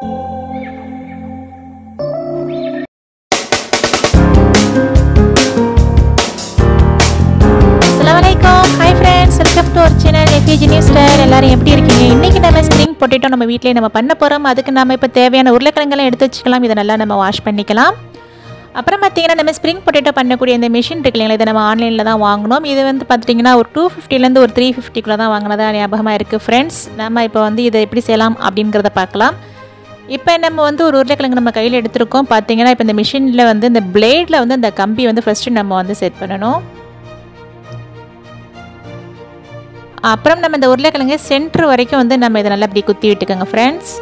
Welcome to our channel effigy news style எல்லாரும் எப்படி இருக்கீங்க? இன்றைக்கி நம்ம ஸ்ப்ரிங் பொட்டேட்டோ நம்ம வீட்டிலே நம்ம பண்ண போகிறோம் அதுக்கு நம்ம இப்போ தேவையான உருளைக்கிழங்கெல்லாம் எடுத்து வச்சுக்கலாம். இதை நல்லா நம்ம வாஷ் பண்ணிக்கலாம். அப்புறம் பார்த்தீங்கன்னா நம்ம ஸ்ப்ரிங் பொட்டேட்டோ பண்ணக்கூடிய இந்த மிஷின் இருக்கு இல்லைங்களா இதை நம்ம ஆன்லைனில் தான் வாங்கினோம். இது வந்து பார்த்தீங்கன்னா ஒரு டூ ஃபிஃப்டிலேருந்து ஒரு த்ரீ ஃபிஃப்டிக்குள்ளே தான் வாங்கினதா ஞாபகமாக இருக்குது ஃப்ரெண்ட்ஸ் நம்ம இப்போ வந்து இதை எப்படி செய்யலாம் அப்படிங்கிறத பார்க்கலாம். இப்போ நம்ம வந்து ஒரு உருளைக்கிழங்கு நம்ம கையில் எடுத்திருக்கோம். பார்த்தீங்கன்னா இப்போ இந்த மிஷினில் வந்து இந்த பிளேடில் வந்து இந்த கம்பி வந்து ஃபஸ்ட்டு நம்ம வந்து செட் பண்ணணும். அப்புறம் நம்ம இந்த உருளைக்கிழங்கு சென்டர் வரைக்கும் வந்து நம்ம இதை நல்லா இப்படி குத்தி விட்டுக்கோங்க ஃப்ரெண்ட்ஸ்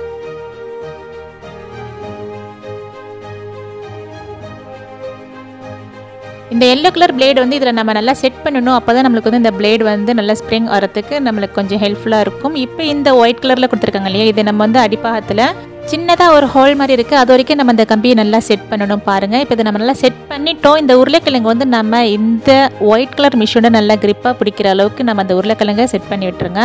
இந்த எல்லோ கலர் பிளேடு வந்து இதில் நம்ம நல்லா செட் பண்ணணும். அப்போ தான் நம்மளுக்கு வந்து இந்த பிளேடு வந்து நல்லா ஸ்ப்ரிங் வரத்துக்கு நம்மளுக்கு கொஞ்சம் ஹெல்ப்ஃபுல்லாக இருக்கும். இப்போ இந்த ஒயிட் கலரில் கொடுத்துருக்காங்க இல்லையா இது நம்ம வந்து அடிப்பாகத்தில் சின்னதாக ஒரு ஹோல் மாதிரி இருக்குது அது வரைக்கும் நம்ம இந்த கம்பியை நல்லா செட் பண்ணணும் பாருங்கள் இப்போ இதை நம்ம நல்லா செட் பண்ணிட்டோம். இந்த உருளைக்கிழங்கு வந்து நம்ம இந்த ஒயிட் கலர் மிஷினோட நல்லா கிரிப்பாக பிடிக்கிற அளவுக்கு நம்ம அந்த உருளைக்கிழங்கை செட் பண்ணி விட்டுருங்க.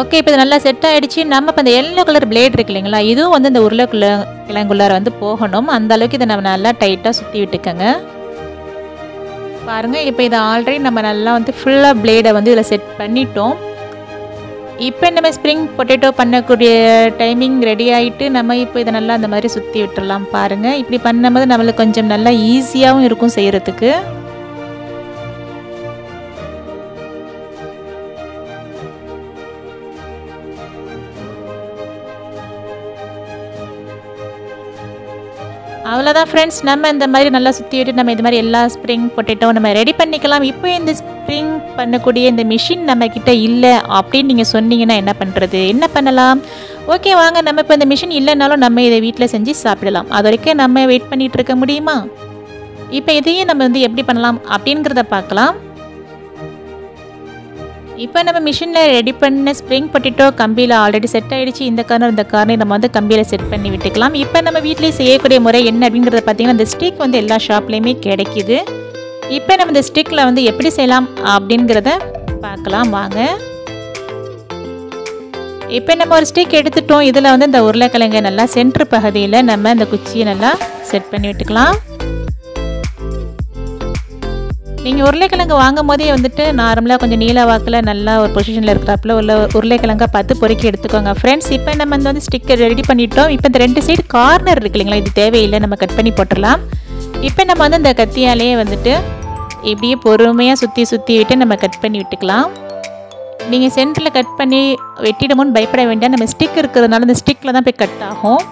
ஓகே இப்போ இது நல்லா செட் ஆகிடுச்சு நம்ம இப்போ இந்த எல்லோ கலர் பிளேட் இருக்கு இல்லைங்களா? இதுவும் வந்து இந்த உருளைக்குள்ள கிழங்குள்ளார வந்து போகணும். அந்த அளவுக்கு இதை நம்ம நல்லா டைட்டாக சுற்றி விட்டுக்கோங்க. பாருங்கள் இப்போ இதை ஆல்ரெடி நம்ம நல்லா வந்து ஃபுல்லாக பிளேடை வந்து இதில் செட் பண்ணிட்டோம். இப்போ நம்ம ஸ்ப்ரிங் பொட்டேட்டோ பண்ணக்கூடிய டைமிங் ரெடி ஆகிட்டு நம்ம இப்போ இதை நல்லா அந்த மாதிரி சுற்றி விட்டுடலாம் பாருங்கள் இப்படி பண்ணும்போது நம்மளுக்கு கொஞ்சம் நல்லா ஈஸியாகவும் இருக்கும் செய்கிறதுக்கு அவ்வளோதான் ஃப்ரெண்ட்ஸ் நம்ம இந்த மாதிரி நல்லா சுற்றி விட்டு நம்ம இது மாதிரி எல்லா ஸ்ப்ரிங் பொட்டேட்டோ நம்ம ரெடி பண்ணிக்கலாம். இப்போ இந்த ஸ்ப்ரிங் பண்ணக்கூடிய இந்த மிஷின் நம்மக்கிட்ட இல்லை அப்படின்னு நீங்கள் சொன்னீங்கன்னா என்ன பண்ணுறது என்ன பண்ணலாம்? ஓகே வாங்க நம்ம இப்போ இந்த மிஷின் இல்லைனாலும் நம்ம இதை வீட்டில் செஞ்சு சாப்பிடலாம். அது வரைக்கும் நம்ம வெயிட் பண்ணிகிட்டு இருக்க முடியுமா? இப்போ இதையும் நம்ம வந்து எப்படி பண்ணலாம் அப்படிங்கிறத பார்க்கலாம். இப்போ நம்ம மிஷினில் ரெடி பண்ண ஸ்ப்ரிங் பொட்டேட்டோ கம்பியில் ஆல்ரெடி செட் ஆகிடுச்சு இந்த கார்னர் இந்த கார்னர் நம்ம வந்து கம்பியில் செட் பண்ணி விட்டுக்கலாம். இப்போ நம்ம வீட்டிலேயே செய்யக்கூடிய முறை என்ன அப்படிங்கிறத பார்த்தீங்கன்னா இந்த ஸ்டிக் வந்து எல்லா ஷாப்லேயுமே கிடைக்கிது. இப்போ நம்ம இந்த ஸ்டிக்கில் வந்து எப்படி செய்யலாம் அப்படிங்கிறத பார்க்கலாம் வாங்க. இப்போ நம்ம ஒரு ஸ்டிக் எடுத்துட்டோம். இதில் வந்து இந்த உருளைக்கிழங்கு நல்லா சென்ட்ரு பகுதியில் நம்ம இந்த குச்சியை நல்லா செட் பண்ணி விட்டுக்கலாம். நீங்கள் உருளைக்கிழங்கு வாங்கும் போதே வந்துட்டு நார்மலாக கொஞ்சம் நீல வாக்கில் நல்லா ஒரு பொசிஷனில் இருக்கிறாப்புல உள்ள உருளைக்கிழங்கை பார்த்து பொறுக்கி எடுத்துக்கோங்க. ஃப்ரெண்ட்ஸ் இப்போ நம்ம வந்து ஸ்டிக்கர் ரெடி பண்ணிட்டோம். இப்போ இந்த ரெண்டு சைடு கார்னர் இருக்கு இல்லைங்களா? இது தேவையில்லை. நம்ம கட் பண்ணி போட்டுடலாம். இப்போ நம்ம வந்து இந்த கத்தியாலேயே வந்துட்டு இப்படியே பொறுமையாக சுற்றி சுற்றி விட்டு நம்ம கட் பண்ணி விட்டுக்கலாம். நீங்கள் சென்டரில் கட் பண்ணி வெட்டிடுமோன்னு பயப்பட வேண்டாம். நம்ம ஸ்டிக் இருக்கிறதுனால இந்த ஸ்டிக்கில் தான் போய் கட் ஆகும்.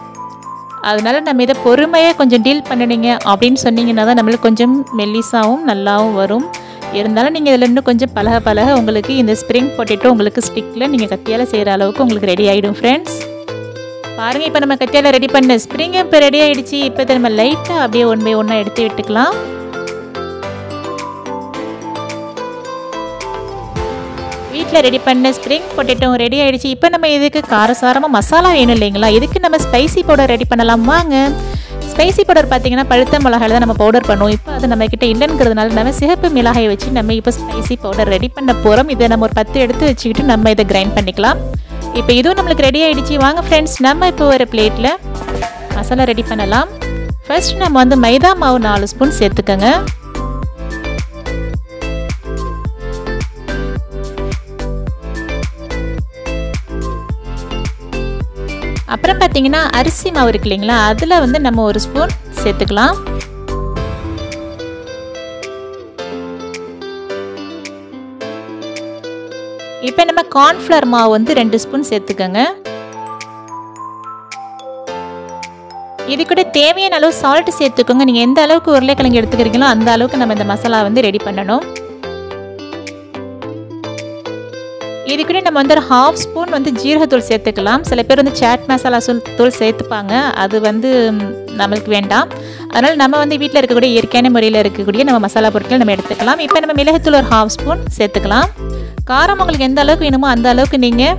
அதனால் நம்ம இதை பொறுமையாக கொஞ்சம் டீல் பண்ணினீங்க அப்படின்னு சொன்னீங்கன்னா தான் நம்மளுக்கு கொஞ்சம் மெல்லிஸாகவும் நல்லாவும் வரும். இருந்தாலும் நீங்கள் இதில் இன்னும் கொஞ்சம் பழக பழக உங்களுக்கு இந்த ஸ்ப்ரிங் பொட்டேட்டோ உங்களுக்கு ஸ்டிக்கில் நீங்கள் கத்தியால் செய்கிற அளவுக்கு உங்களுக்கு ரெடி ஆகிடும் ஃப்ரெண்ட்ஸ் பாருங்கள் இப்போ நம்ம கத்தியால் ரெடி பண்ண ஸ்ப்ரிங் இப்போ ரெடி ஆகிடுச்சு இப்போ நம்ம லைட்டாக அப்படியே ஒன் பை ஒன்னாக எடுத்து விட்டுக்கலாம். வீட்டில் ரெடி பண்ண ஸ்ப்ரிங் பொட்டேட்டோ ரெடி ஆகிடுச்சு இப்போ நம்ம இதுக்கு காரசாரமாக மசாலா வேணும் இல்லைங்களா? இதுக்கு நம்ம ஸ்பைசி பவுடர் ரெடி பண்ணலாம். வாங்க. ஸ்பைசி பவுடர் பார்த்தீங்கன்னா பழுத்த மிளகாயில் தான் நம்ம பவுடர் பண்ணுவோம். இப்போ அது நம்மக்கிட்ட இல்லைங்கிறதுனால நம்ம சிகப்பு மிளகாயை வச்சு நம்ம இப்போ ஸ்பைசி பவுடர் ரெடி பண்ண போகிறோம் இதை நம்ம ஒரு பத்து எடுத்து வச்சுக்கிட்டு நம்ம இதை கிரைண்ட் பண்ணிக்கலாம். இப்போ இதுவும் நம்மளுக்கு ரெடி ஆகிடுச்சு வாங்க ஃப்ரெண்ட்ஸ் நம்ம இப்போ ஒரு பிளேட்டில் மசாலா ரெடி பண்ணலாம். ஃபர்ஸ்ட் நம்ம வந்து மைதா மாவு நாலு ஸ்பூன் சேர்த்துக்கோங்க. அப்புறம் பார்த்தீங்கன்னா அரிசி மாவு இருக்கு இல்லைங்களா? அதில் வந்து நம்ம ஒரு ஸ்பூன் சேர்த்துக்கலாம். இப்போ நம்ம கார்ன்ஃப்ளவர் மாவு வந்து ரெண்டு ஸ்பூன் சேர்த்துக்கோங்க. இது கூட தேவையான அளவு சால்ட் சேர்த்துக்கோங்க. நீங்கள் எந்த அளவுக்கு உருளைக்கிழங்கு எடுத்துக்கிறீங்களோ அந்த அளவுக்கு நம்ம இந்த மசாலா வந்து ரெடி பண்ணணும். இது கூட நம்ம வந்து ஒரு ஹாஃப் ஸ்பூன் வந்து ஜீரகத்தூள் சேர்த்துக்கலாம். சில பேர் வந்து சாட் மசாலா தூள் தூள் சேர்த்துப்பாங்க. அது வந்து நம்மளுக்கு வேண்டாம். அதனால் நம்ம வந்து வீட்டில் இருக்கக்கூடிய இயற்கையான முறையில் இருக்கக்கூடிய நம்ம மசாலா பொருட்கள் நம்ம எடுத்துக்கலாம். இப்போ நம்ம மிளகுத்தூள் ஒரு ஹாஃப் ஸ்பூன் சேர்த்துக்கலாம். காரம் உங்களுக்கு எந்த அளவுக்கு வேணுமோ அந்த அளவுக்கு நீங்கள்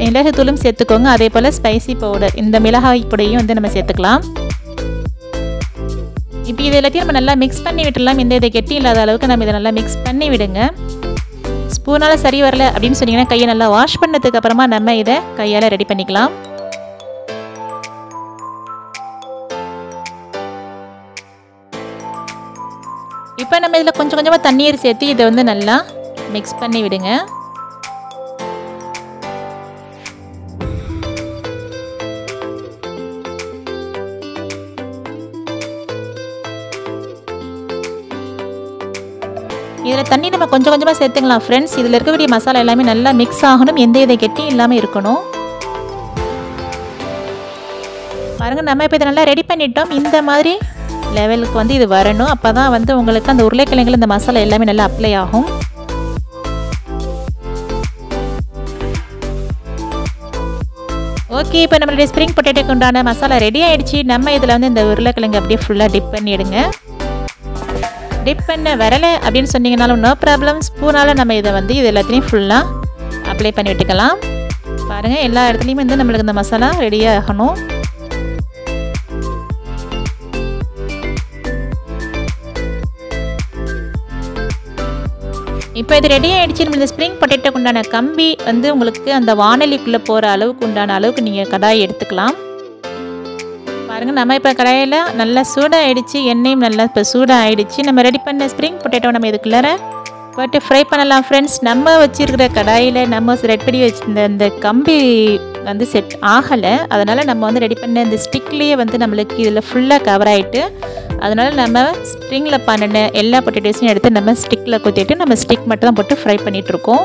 மிளகுத்தூளும் சேர்த்துக்கோங்க. அதே போல் ஸ்பைசி பவுடர் இந்த மிளகாய் பொடியும் வந்து நம்ம சேர்த்துக்கலாம். இப்போ இது எல்லாத்தையும் நம்ம நல்லா மிக்ஸ் பண்ணி விட்டுடலாம். இந்த இதை கெட்டி இல்லாத அளவுக்கு நம்ம இதை நல்லா மிக்ஸ் பண்ணி விடுங்க. ஸ்பூனால் சரி வரல அப்படின்னு சொன்னீங்கன்னா கையை நல்லா வாஷ் பண்ணதுக்கு அப்புறமா நம்ம இதை கையால் ரெடி பண்ணிக்கலாம். இப்போ நம்ம இதில் கொஞ்சம் கொஞ்சமாக தண்ணீர் சேர்த்து இதை வந்து நல்லா மிக்ஸ் பண்ணி விடுங்க இதில் தண்ணி நம்ம கொஞ்சம் கொஞ்சமாக சேர்த்துக்கலாம் ஃப்ரெண்ட்ஸ் இதில் இருக்கக்கூடிய மசாலா எல்லாமே நல்லா மிக்ஸ் ஆகணும். எந்த வித கெட்டியும் இல்லாமல் இருக்கணும். பாருங்கள் நம்ம இப்போ இதை நல்லா ரெடி பண்ணிட்டோம். இந்த மாதிரி லெவலுக்கு வந்து இது வரணும். அப்போ தான் வந்து உங்களுக்கு அந்த உருளைக்கிழங்குல இந்த மசாலா எல்லாமே நல்லா அப்ளை ஆகும். ஓகே இப்போ நம்மளுடைய ஸ்ப்ரிங் பொட்டேட்டோக்கு உண்டான மசாலா ரெடி ஆகிடுச்சு நம்ம இதில் வந்து இந்த உருளைக்கிழங்கு அப்படியே ஃபுல்லாக டிப் பண்ணிவிடுங்க டிப் பண்ண வரலை அப்படின்னு சொன்னீங்கனாலும் நோ ப்ராப்ளம் ஸ்பூனால் நம்ம இதை வந்து இது எல்லாத்தையும் ஃபுல்லாக அப்ளை பண்ணி விட்டுக்கலாம். பாருங்கள் எல்லா இடத்துலையுமே வந்து நம்மளுக்கு இந்த மசாலா ரெடியாகணும் இப்போ இது ரெடி ஆகிடுச்சு நம்ம இந்த ஸ்ப்ரிங் பொட்டேட்டோக்கு உண்டான கம்பி வந்து உங்களுக்கு அந்த வானொலிக்குள்ளே போகிற அளவுக்கு உண்டான அளவுக்கு நீங்கள் கடாய் எடுத்துக்கலாம். பாருங்கள் நம்ம இப்போ கடாயில் நல்லா சூடாகிடுச்சு எண்ணெயும் நல்லா இப்போ சூடாகிடுச்சு நம்ம ரெடி பண்ண ஸ்ப்ரிங் பொட்டேட்டோ நம்ம இதுக்குள்ளார போட்டு ஃப்ரை பண்ணலாம் ஃப்ரெண்ட்ஸ் நம்ம வச்சுருக்கிற கடாயில் நம்ம ரெட் பண்ணி வச்சுருந்த அந்த கம்பி வந்து செட் ஆகலை. அதனால் நம்ம வந்து ரெடி பண்ண இந்த ஸ்டிக்லேயே வந்து நம்மளுக்கு இதில் ஃபுல்லாக கவர் ஆகிட்டு அதனால் நம்ம ஸ்ப்ரிங்கில் பண்ணின எல்லா பொட்டேட்டோஸையும் எடுத்து நம்ம ஸ்டிக்கில் குத்திட்டு நம்ம ஸ்டிக் மட்டும் தான் போட்டு ஃப்ரை பண்ணிகிட்ருக்கோம்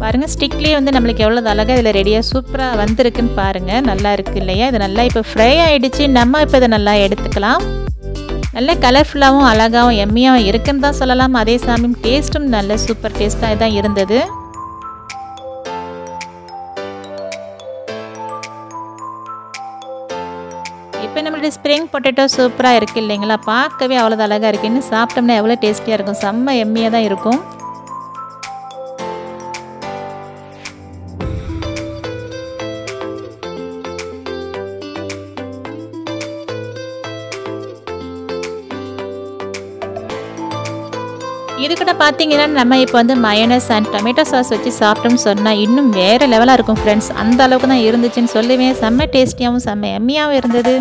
பாருங்கள் ஸ்டிக்லேயே வந்து நம்மளுக்கு எவ்வளோ அழகாக இதில் ரெடியாக சூப்பராக வந்திருக்குன்னு பாருங்கள் நல்லா இருக்குது இல்லையா? இது நல்லா இப்போ ஃப்ரை ஆகிடுச்சு நம்ம இப்போ இதை நல்லா எடுத்துக்கலாம். நல்ல கலர்ஃபுல்லாகவும் அழகாகவும் எம்மியாகவும் இருக்குன்னு தான் சொல்லலாம். அதே சமயம் டேஸ்ட்டும் நல்ல சூப்பர் டேஸ்ட்டாக தான் இருந்தது. இப்போ நம்மளுடைய ஸ்ப்ரிங் பொட்டேட்டோ சூப்பராக இருக்குது இல்லைங்களா? பார்க்கவே அவ்வளோ அழகாக இருக்குன்னு சாப்பிட்டோம்னா எவ்வளோ டேஸ்டியாக இருக்கும். செம்ம எம்மியாக தான் இருக்கும். இது கூட பார்த்தீங்கன்னா நம்ம இப்போ வந்து மயனஸ் அண்ட் டொமேட்டோ சாஸ் வச்சு சாப்பிட்டோம்னு சொன்னால் இன்னும் வேறு லெவலாக இருக்கும் ஃப்ரெண்ட்ஸ் அந்த அளவுக்கு தான் இருந்துச்சுன்னு சொல்லுவேன் செம்ம டேஸ்டியாகவும் செம்ம எம்மியாகவும் இருந்தது.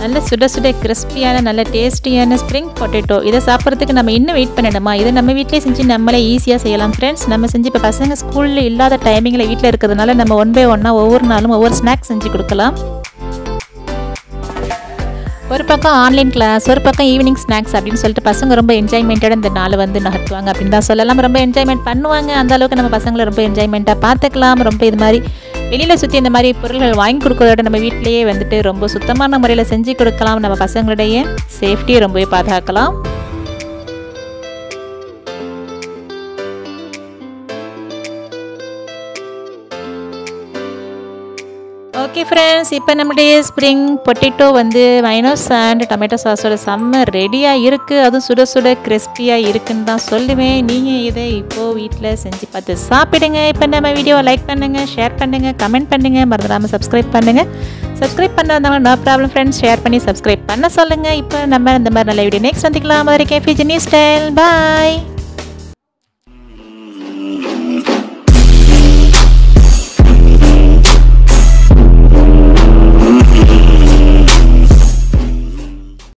நல்ல சுட சுட கிறிஸ்பியான நல்ல டேஸ்டியான ஸ்ப்ரிங் பொட்டேட்டோ இதை சாப்பிட்றதுக்கு நம்ம இன்னும் வெயிட் பண்ணணுமா? இதை நம்ம வீட்டிலே செஞ்சு நம்மளே ஈஸியாக செய்யலாம் ஃப்ரெண்ட்ஸ் நம்ம செஞ்சு இப்போ பசங்க ஸ்கூலில் இல்லாத டைமிங்கில் வீட்டில் இருக்கிறதுனால நம்ம ஒன் பை ஒன்னாக ஒவ்வொரு நாளும் ஒவ்வொரு ஸ்நாக்ஸ் செஞ்சு கொடுக்கலாம். ஒரு பக்கம் ஆன்லைன் கிளாஸ் ஒரு பக்கம் ஈவினிங் ஸ்நாக்ஸ் அப்படின்னு சொல்லிட்டு பசங்க ரொம்ப என்ஜாய்மெண்ட்டோட இந்த நாள் வந்து நகர்த்துவாங்க அப்படின்னு தான் சொல்லலாம். ரொம்ப என்ஜாய்மெண்ட் பண்ணுவாங்க. அந்த அளவுக்கு நம்ம பசங்களை ரொம்ப என்ஜாய்மெண்ட்டாக பார்த்துக்கலாம். ரொம்ப இது மாதிரி வெளியில் சுற்றி இந்த மாதிரி பொருள்கள் வாங்கி கொடுக்கறதோட நம்ம வீட்டிலேயே வந்துட்டு ரொம்ப சுத்தமான முறையில் செஞ்சு கொடுக்கலாம். நம்ம பசங்களுடைய சேஃப்டியை ரொம்பவே பாதுகாக்கலாம். ஃப்ரெண்ட்ஸ் இப்போ நம்முடைய ஸ்ப்ரிங் பொட்டேட்டோ வந்து மைனோஸ் அண்ட் டொமேட்டோ சாஸோட செம்ம ரெடியாக இருக்குது அதுவும் சுட சுட கிறிஸ்பியாக இருக்குன்னு தான் சொல்லுவேன். நீங்கள் இதை இப்போது வீட்டில் செஞ்சு பார்த்து சாப்பிடுங்க. இப்போ நம்ம வீடியோவை லைக் பண்ணுங்கள் ஷேர் பண்ணுங்கள் கமெண்ட் பண்ணுங்கள் மறந்துடாமல் சப்ஸ்கிரைப் பண்ணுங்கள் சப்ஸ்கிரைப் பண்ண வந்தவங்க நோ ப்ராப்ளம் ஃப்ரெண்ட்ஸ் ஷேர் பண்ணி சப்ஸ்கிரைப் பண்ண சொல்லுங்கள் இப்போ நம்ம இந்த மாதிரி நல்ல வீடியோ நெக்ஸ்ட் வந்துக்கலாம். மாதிரி கேஃபி ஜெனி ஸ்டைல் பாய்